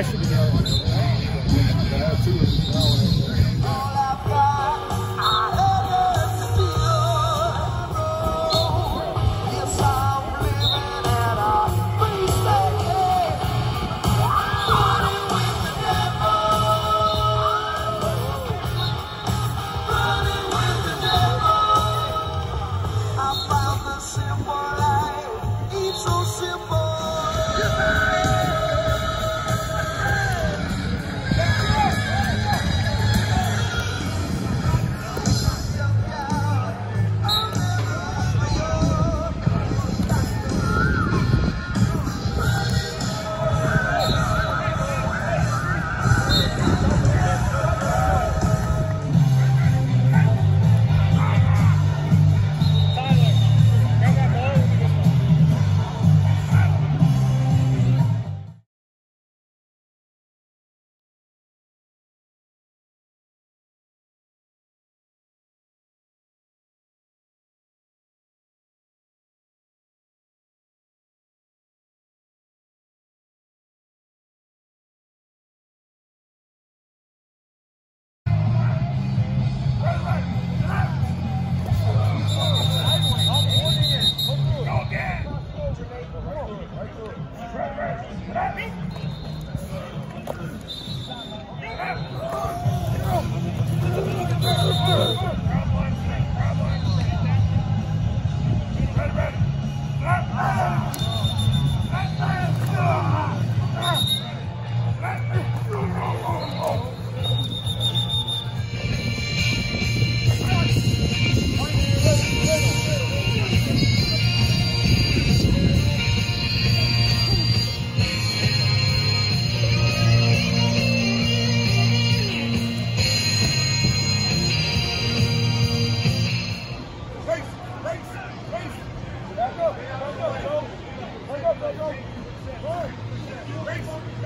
I should be getting one.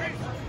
Peace.